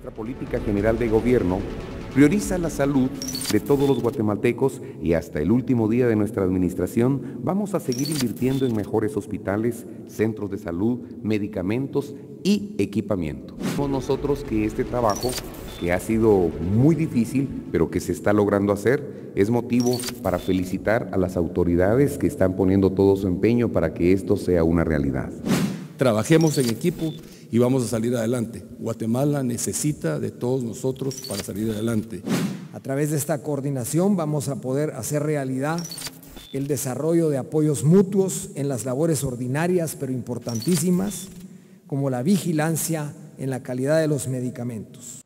Nuestra política general de gobierno prioriza la salud de todos los guatemaltecos y hasta el último día de nuestra administración vamos a seguir invirtiendo en mejores hospitales, centros de salud, medicamentos y equipamiento. Nosotros que este trabajo, que ha sido muy difícil, pero que se está logrando hacer, es motivo para felicitar a las autoridades que están poniendo todo su empeño para que esto sea una realidad. Trabajemos en equipo y vamos a salir adelante. Guatemala necesita de todos nosotros para salir adelante. A través de esta coordinación vamos a poder hacer realidad el desarrollo de apoyos mutuos en las labores ordinarias pero importantísimas, como la vigilancia en la calidad de los medicamentos.